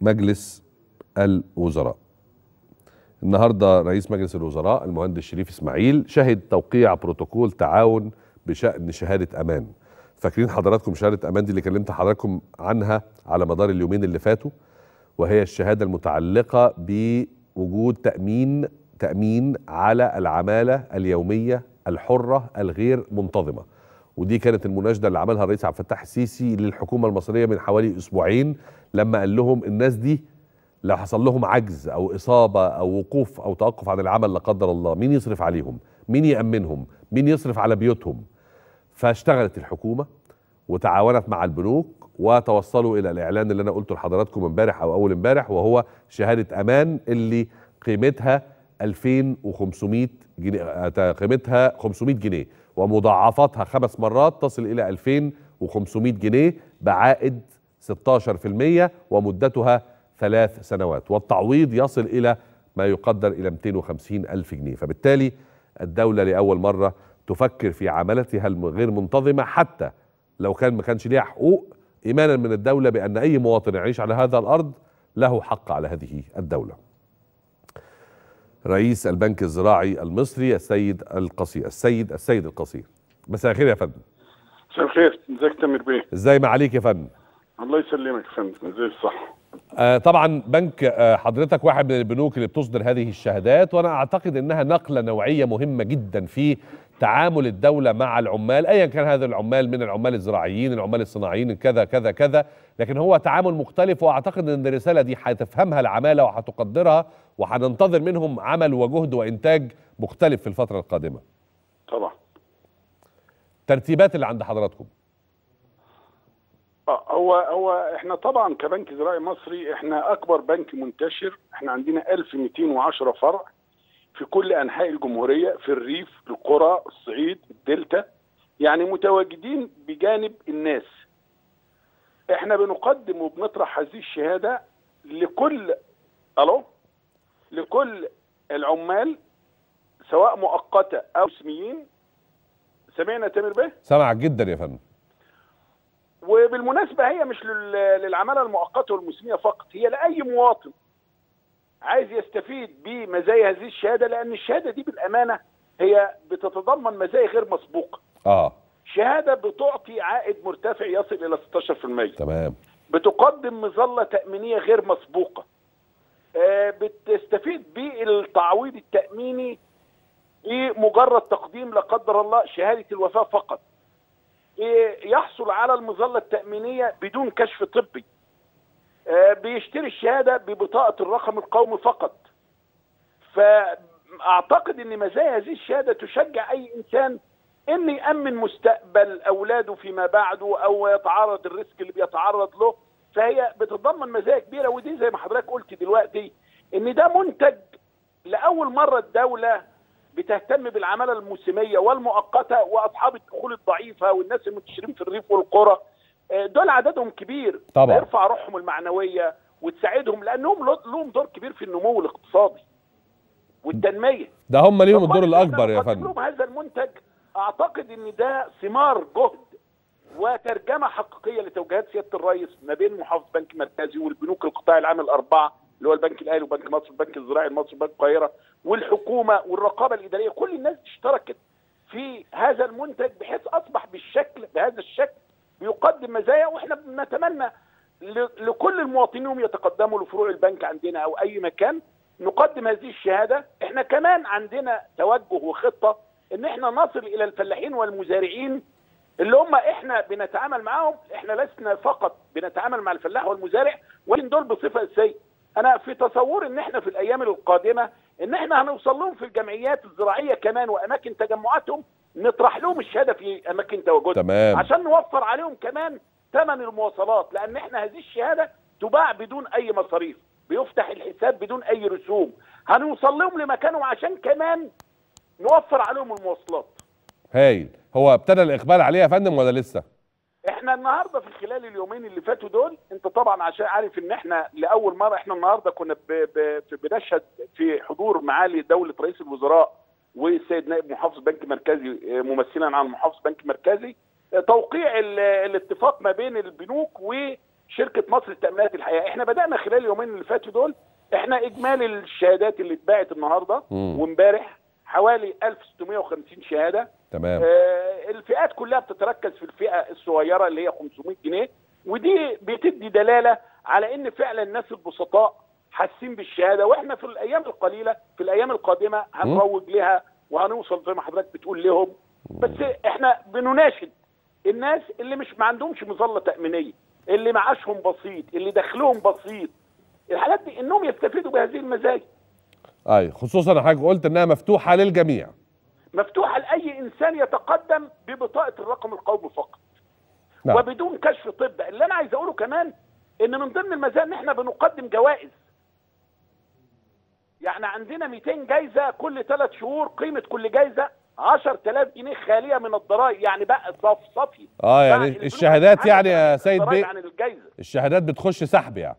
مجلس الوزراء. النهارده رئيس مجلس الوزراء المهندس شريف إسماعيل شهد توقيع بروتوكول تعاون بشأن شهادة أمان. فاكرين حضراتكم شهادة أمان دي اللي كلمت حضراتكم عنها على مدار اليومين اللي فاتوا؟ وهي الشهادة المتعلقة بوجود تأمين تأمين على العمالة اليومية الحرة الغير منتظمة. ودي كانت المناشدة اللي عملها الرئيس عبد الفتاح السيسي للحكومة المصرية من حوالي أسبوعين لما قال لهم الناس دي لو حصل لهم عجز أو إصابة أو وقوف أو توقف عن العمل لا قدر الله مين يصرف عليهم؟ مين يأمنهم؟ مين يصرف على بيوتهم؟ فاشتغلت الحكومة وتعاونت مع البنوك وتوصلوا إلى الإعلان اللي أنا قلته لحضراتكم امبارح أو أول امبارح وهو شهادة أمان اللي قيمتها 2500 جنيه قيمتها 500 جنيه ومضاعفاتها خمس مرات تصل إلى 2500 جنيه بعائد 16% ومدتها ثلاث سنوات والتعويض يصل إلى ما يقدر إلى 250 ألف جنيه. فبالتالي الدولة لأول مرة تفكر في عملتها الغير منتظمة حتى لو كان ما كانش ليها حقوق إيمانا من الدولة بأن أي مواطن يعيش على هذا الأرض له حق على هذه الدولة. رئيس البنك الزراعي المصري السيد القصير السيد السيد القصير. مساء الخير يا فندم. مساء الخير ازيك تامر بيه؟ إزاي ما عليك يا فندم؟ الله يسلمك يا فندم إزاي الصح آه طبعا بنك آه حضرتك واحد من البنوك اللي بتصدر هذه الشهادات وأنا أعتقد إنها نقلة نوعية مهمة جدا في تعامل الدولة مع العمال ايا كان هذا العمال من العمال الزراعيين العمال الصناعيين كذا كذا كذا لكن هو تعامل مختلف وأعتقد إن الرسالة دي هتفهمها العمالة وهتقدرها وهننتظر منهم عمل وجهد وإنتاج مختلف في الفترة القادمة. طبعا. ترتيبات اللي عند حضراتكم. هو هو إحنا طبعا كبنك زراعي مصري إحنا أكبر بنك منتشر. إحنا عندنا 1210 فرع في كل أنحاء الجمهورية في الريف القرى الصعيد الدلتا. يعني متواجدين بجانب الناس. إحنا بنقدم وبنطرح هذه الشهادة لكل ألو؟ لكل العمال سواء مؤقتة أو اسميين سمعنا تامر بيه؟ سامعك جدا يا فندم. وبالمناسبة هي مش للعمالة المؤقتة والمسميه فقط هي لأي مواطن عايز يستفيد بمزايا هذه الشهادة لأن الشهادة دي بالأمانة هي بتتضمن مزايا غير مسبوقة. آه شهادة بتعطي عائد مرتفع يصل إلى 16%. تمام. بتقدم مظلة تأمينية غير مسبوقة. آه بتستفيد بالتعويض التأميني بمجرد تقديم لا قدر الله شهادة الوفاة فقط. يحصل على المظلة التأمينية بدون كشف طبي. بيشتري الشهادة ببطاقة الرقم القومي فقط. فأعتقد أن مزايا هذه الشهادة تشجع أي إنسان أن يأمن مستقبل أولاده فيما بعده أو يتعرض الريسك اللي بيتعرض له. فهي بتتضمن مزايا كبيرة ودي زي ما حضرتك قلت دلوقتي أن ده منتج لأول مرة الدولة بتهتم بالعمالة الموسمية والمؤقتة وأصحاب الدخول الضعيفة والناس المنتشرين في الريف والقرى. دول عددهم كبير. طبعا. يرفع روحهم المعنوية وتساعدهم لأنهم لهم دور كبير في النمو الاقتصادي والتنمية. ده هم ليهم الدور الأكبر يا فندم. هذا المنتج أعتقد إن ده ثمار جهد وترجمة حقيقية لتوجيهات سيادة الرئيس ما بين محافظ بنك مركزي والبنوك القطاع العام الأربعة اللي هو البنك الأهلي وبنك مصر والبنك الزراعي المصري وبنك القاهرة والحكومة والرقابة الإدارية كل الناس اشتركت في هذا المنتج بحيث أصبح بالشكل بهذا الشكل بيقدم مزايا وإحنا بنتمنى لكل المواطنين يتقدموا لفروع البنك عندنا أو أي مكان نقدم هذه الشهادة. إحنا كمان عندنا توجه وخطة إن إحنا نصل إلى الفلاحين والمزارعين اللي هم إحنا بنتعامل معاهم. إحنا لسنا فقط بنتعامل مع الفلاح والمزارع ولكن دول بصفة اساسيه أنا في تصور إن إحنا في الأيام القادمة إن إحنا هنوصل لهم في الجمعيات الزراعية كمان وأماكن تجمعاتهم نطرح لهم الشهادة في أماكن تواجدهم تمام. عشان نوفر عليهم كمان ثمن المواصلات لأن إحنا هذه الشهادة تباع بدون أي مصاريف بيفتح الحساب بدون أي رسوم. هنوصل لهم لمكانهم عشان كمان نوفر عليهم المواصلات. هايل. هو ابتدى الإقبال عليه يا فندم ولا لسه؟ إحنا النهارده في خلال اليومين اللي فاتوا دول انت طبعا عشان عارف إن إحنا لأول مرة إحنا النهارده كنا. بنشهد في حضور معالي دولة رئيس الوزراء والسيد نائب محافظ بنك مركزي ممثلا عن محافظ بنك مركزي توقيع ال... الاتفاق ما بين البنوك شركه مصر للتامينات الحقيقة إحنا بدأنا خلال اليومين اللي فاتوا دول إحنا إجمالي الشهادات اللي اتباعت النهارده. وامبارح حوالي 1650 شهادة تمام. آه، الفئات كلها بتتركز في الفئة الصغيرة اللي هي 500 جنيه ودي بتدي دلالة على إن فعلا الناس البسطاء حاسين بالشهادة وإحنا في الأيام القليلة في الأيام القادمة هنروج لها وهنوصل زي ما حضرتك بتقول لهم. بس إحنا بنناشد الناس اللي مش ما عندهمش مظلة تأمينية اللي معاشهم بسيط اللي دخلهم بسيط. الحالات دي إنهم يستفيدوا بهذه المزايا. أي خصوصا حضرتك قلت إنها مفتوحة للجميع. مفتوحه لاي إنسان يتقدم ببطاقة الرقم القومي فقط. نعم. وبدون كشف طب. اللي أنا عايز أقوله كمان إن من ضمن المزايا إن إحنا بنقدم جوائز. يعني عندنا 200 جايزة كل ثلاث شهور قيمة كل جايزة 10000 جنيه خالية من الضرائب. يعني بقى صف صفي. آه يعني الفلوس الشهادات يعني يا سيد بيه عن الجايزة. الشهادات بتخش سحب يعني.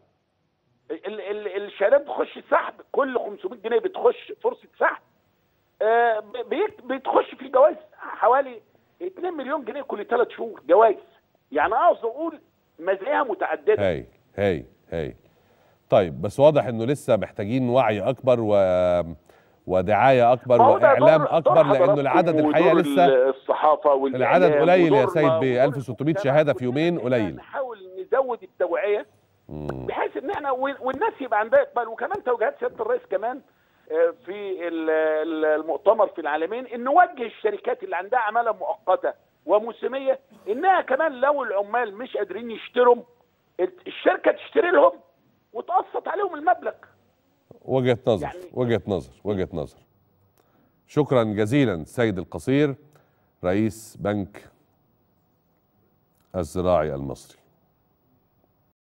ال ال الشهادات بتخش سحب. كل 500 جنيه بتخش فرصة سحب. بتخش في جوائز حوالي 2 مليون جنيه كل ثلاث شهور جوائز يعني أقصد أقول مزاياها متعددة. هاي هاي هاي. طيب بس واضح إنه لسه محتاجين وعي أكبر و ودعاية أكبر وإعلام دور- أكبر دور لأنه العدد الحقيقة لسه الصحافة العدد قليل يا سيد ودور 1600 المجتمع شهادة في يومين قليل. نحاول نزود التوعية. بحيث إن إحنا وال- والناس يبقى عندها إقبال. وكمان توجيهات سيادة الرئيس كمان آه، في ال- ال- المؤتمر في العالمين إن نوجه الشركات اللي عندها عمالة مؤقتة وموسمية إنها كمان لو العمال مش قادرين يشتروا الشركة تشتري لهم وتقسط عليهم المبلغ. وجهة نظر يعني- وجهة نظر وجهة نظر. شكرا جزيلا سيد القصير رئيس بنك الزراعي المصري.